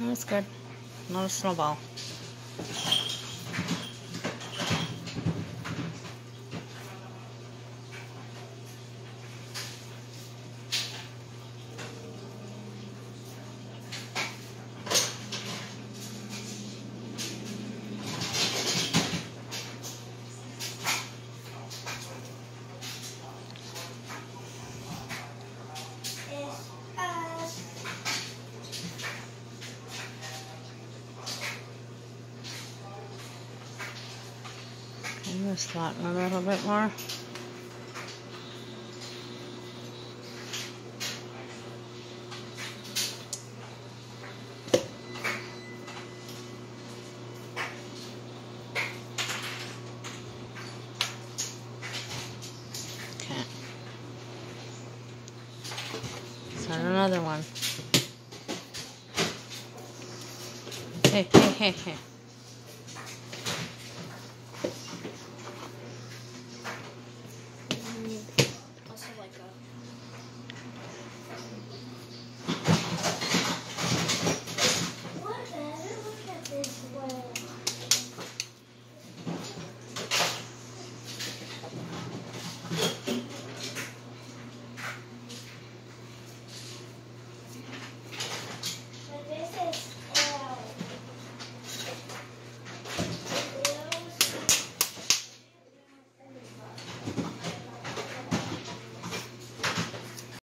That's good. Not a snowball. I'm gonna flatten a little bit more. Okay. Start another one. Hey, hey, hey, hey.